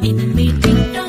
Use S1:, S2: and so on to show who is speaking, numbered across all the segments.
S1: In a meeting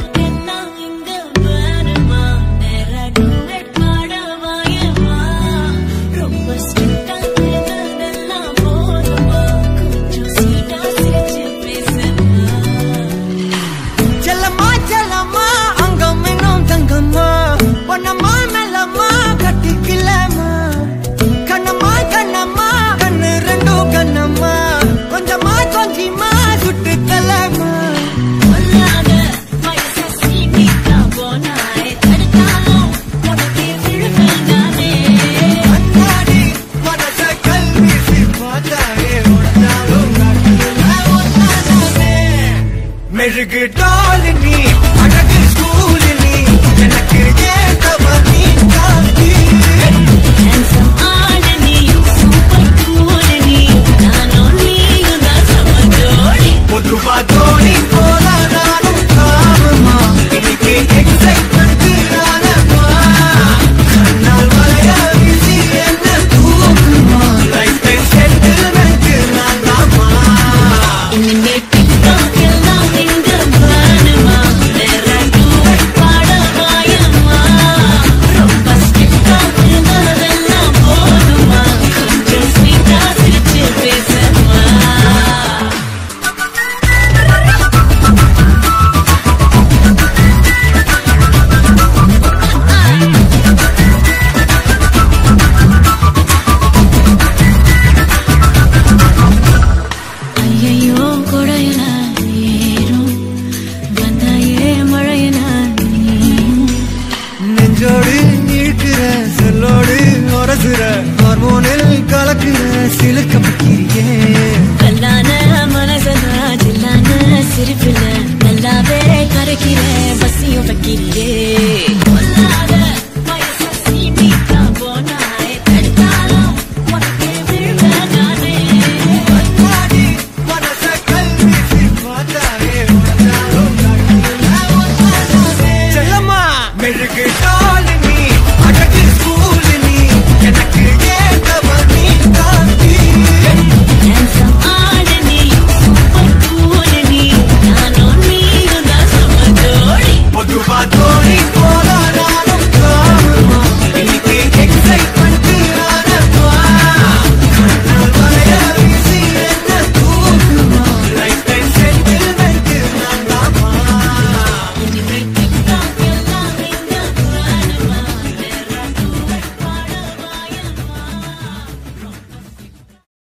S2: மெழுகு டாலினி அழகு கலக்குற செல்லோடு உரசுற ஹார்மோனில் கலக்குற சிலுக்கம்.